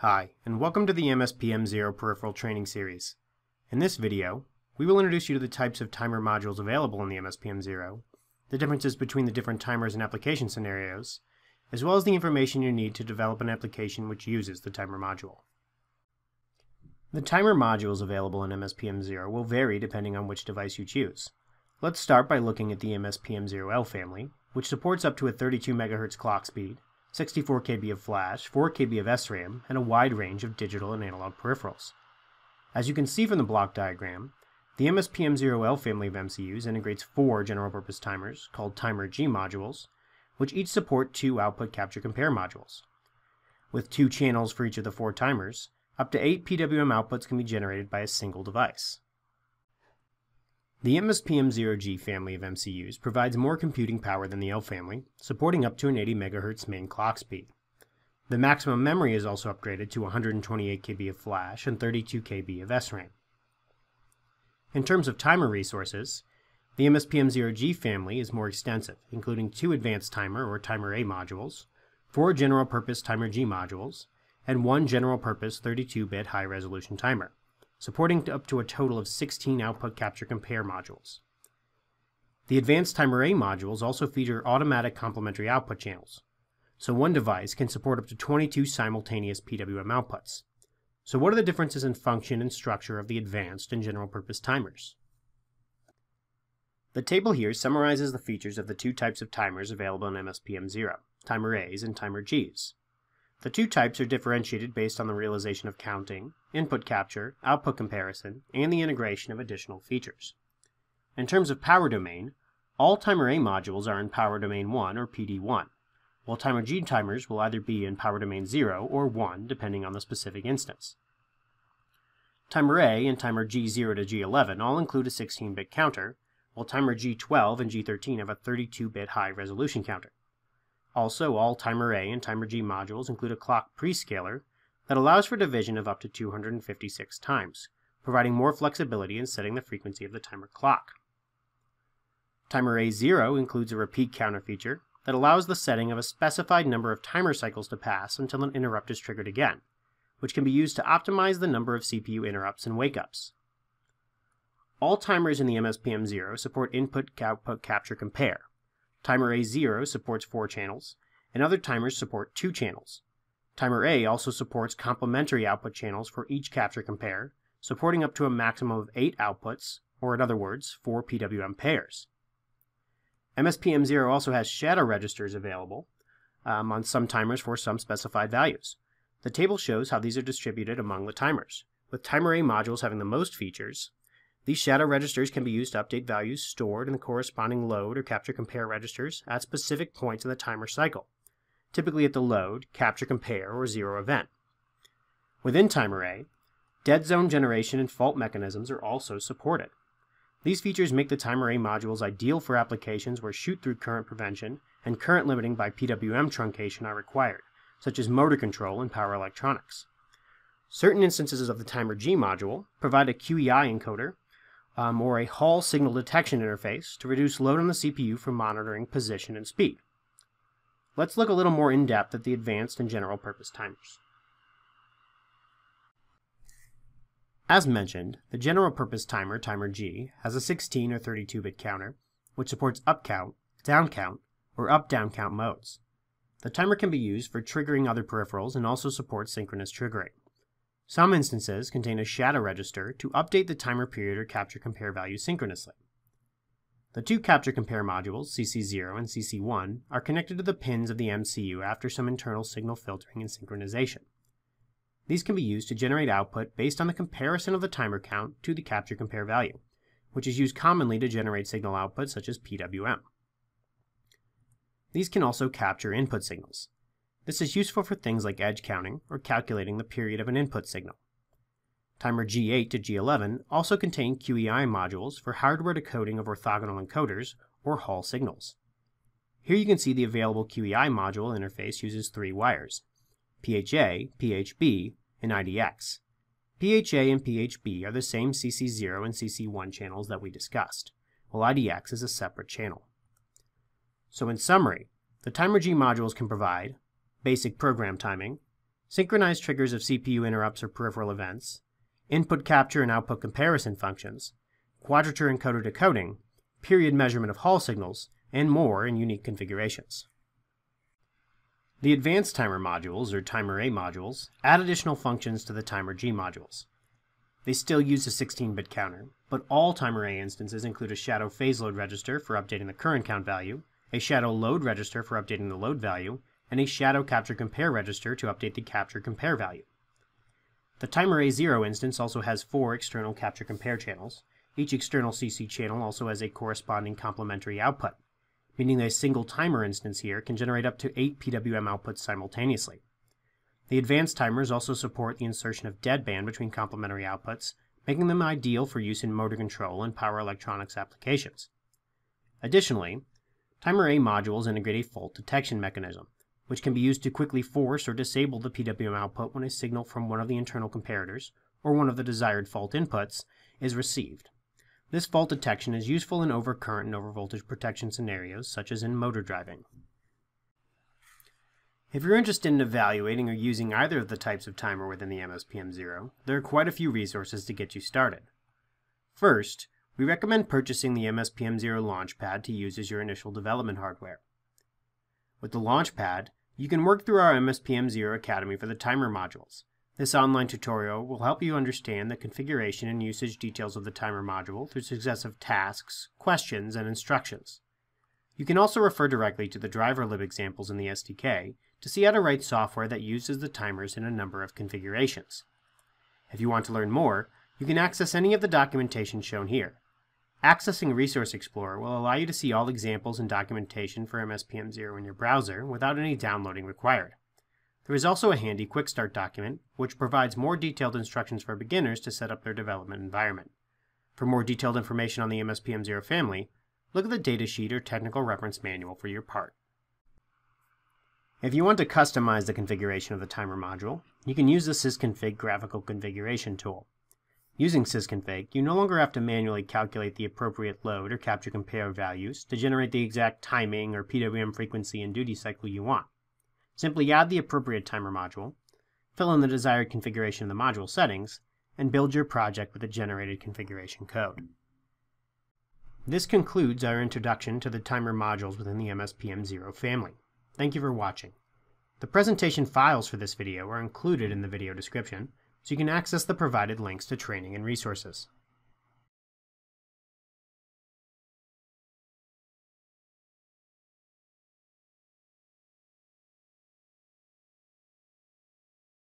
Hi, and welcome to the MSPM0 Peripheral Training Series. In this video, we will introduce you to the types of timer modules available in the MSPM0, the differences between the different timers and application scenarios, as well as the information you need to develop an application which uses the timer module. The timer modules available in MSPM0 will vary depending on which device you choose. Let's start by looking at the MSPM0L family, which supports up to a 32 MHz clock speed, 64 KB of flash, 4 KB of SRAM, and a wide range of digital and analog peripherals. As you can see from the block diagram, the MSPM0L family of MCUs integrates four general-purpose timers, called Timer G modules, which each support two output capture compare modules. With two channels for each of the four timers, up to eight PWM outputs can be generated by a single device. The MSPM0G family of MCUs provides more computing power than the L family, supporting up to an 80 MHz main clock speed. The maximum memory is also upgraded to 128 KB of flash and 32 KB of SRAM. In terms of timer resources, the MSPM0G family is more extensive, including two advanced timer or timer A modules, four general-purpose timer G modules, and one general-purpose 32-bit high-resolution timer supporting up to a total of 16 output capture compare modules. The advanced timer A modules also feature automatic complementary output channels, so one device can support up to 22 simultaneous PWM outputs. So what are the differences in function and structure of the advanced and general purpose timers? The table here summarizes the features of the two types of timers available in MSPM0, timer A's and timer G's. The two types are differentiated based on the realization of counting, input capture, output comparison, and the integration of additional features. In terms of power domain, all timer A modules are in power domain 1 or PD1, while timer G timers will either be in power domain 0 or 1 depending on the specific instance. Timer A and timer G0 to G11 all include a 16-bit counter, while timer G12 and G13 have a 32-bit high-resolution counter. Also, all Timer A and Timer G modules include a clock prescaler that allows for division of up to 256 times, providing more flexibility in setting the frequency of the timer clock. Timer A0 includes a repeat counter feature that allows the setting of a specified number of timer cycles to pass until an interrupt is triggered again, which can be used to optimize the number of CPU interrupts and wake-ups. All timers in the MSPM0 support input-output capture compare, Timer A0 supports four channels, and other timers support two channels. Timer A also supports complementary output channels for each capture compare, supporting up to a maximum of eight outputs, or in other words, four PWM pairs. MSPM0 also has shadow registers available um, on some timers for some specified values. The table shows how these are distributed among the timers, with Timer A modules having the most features, these shadow registers can be used to update values stored in the corresponding load or capture compare registers at specific points in the timer cycle, typically at the load, capture compare, or zero event. Within Timer A, dead zone generation and fault mechanisms are also supported. These features make the Timer A modules ideal for applications where shoot-through current prevention and current limiting by PWM truncation are required, such as motor control and power electronics. Certain instances of the Timer G module provide a QEI encoder um, or a Hall signal detection interface to reduce load on the CPU for monitoring position and speed. Let's look a little more in depth at the advanced and general purpose timers. As mentioned, the general purpose timer, Timer G, has a 16 or 32 bit counter, which supports up count, down count, or up down count modes. The timer can be used for triggering other peripherals and also supports synchronous triggering. Some instances contain a shadow register to update the timer period or capture compare value synchronously. The two capture compare modules, CC0 and CC1, are connected to the pins of the MCU after some internal signal filtering and synchronization. These can be used to generate output based on the comparison of the timer count to the capture compare value, which is used commonly to generate signal output such as PWM. These can also capture input signals. This is useful for things like edge counting or calculating the period of an input signal. Timer G8 to G11 also contain QEI modules for hardware decoding of orthogonal encoders or Hall signals. Here you can see the available QEI module interface uses three wires, PHA, PHB, and IDX. PHA and PHB are the same CC0 and CC1 channels that we discussed, while IDX is a separate channel. So in summary, the Timer G modules can provide basic program timing, synchronized triggers of CPU interrupts or peripheral events, input capture and output comparison functions, quadrature encoder decoding, period measurement of Hall signals, and more in unique configurations. The advanced timer modules, or timer A modules, add additional functions to the timer G modules. They still use a 16-bit counter, but all timer A instances include a shadow phase load register for updating the current count value, a shadow load register for updating the load value, and a shadow capture compare register to update the capture compare value. The timer A0 instance also has four external capture compare channels. Each external CC channel also has a corresponding complementary output meaning that a single timer instance here can generate up to 8 PWM outputs simultaneously. The advanced timers also support the insertion of deadband between complementary outputs, making them ideal for use in motor control and power electronics applications. Additionally, Timer A modules integrate a fault detection mechanism, which can be used to quickly force or disable the PWM output when a signal from one of the internal comparators, or one of the desired fault inputs, is received. This fault detection is useful in overcurrent and overvoltage protection scenarios, such as in motor driving. If you're interested in evaluating or using either of the types of timer within the MSPM0, there are quite a few resources to get you started. First, we recommend purchasing the MSPM0 Launchpad to use as your initial development hardware. With the Launchpad, you can work through our MSPM0 Academy for the timer modules, this online tutorial will help you understand the configuration and usage details of the timer module through successive tasks, questions, and instructions. You can also refer directly to the driver lib examples in the SDK to see how to write software that uses the timers in a number of configurations. If you want to learn more, you can access any of the documentation shown here. Accessing Resource Explorer will allow you to see all examples and documentation for MSPM0 in your browser without any downloading required. There is also a handy Quick Start document, which provides more detailed instructions for beginners to set up their development environment. For more detailed information on the MSPM0 family, look at the datasheet or technical reference manual for your part. If you want to customize the configuration of the timer module, you can use the sysconfig graphical configuration tool. Using sysconfig, you no longer have to manually calculate the appropriate load or capture compare values to generate the exact timing or PWM frequency and duty cycle you want. Simply add the appropriate timer module, fill in the desired configuration of the module settings, and build your project with the generated configuration code. This concludes our introduction to the timer modules within the MSPM0 family. Thank you for watching. The presentation files for this video are included in the video description, so you can access the provided links to training and resources.